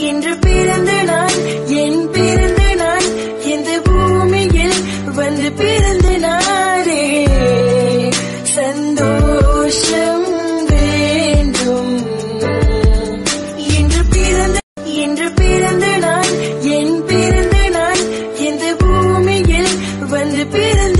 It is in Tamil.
என்று பிறந்த நான் என் பிறந்த நான் இந்த பூமியில் வந்து பிறந்த நாரே சந்தோஷம் வேண்டும். என்று பிறந்த என்று பிறந்த நான் என் பிறந்த நான் இந்த பூமியில் வந்து பிறந்த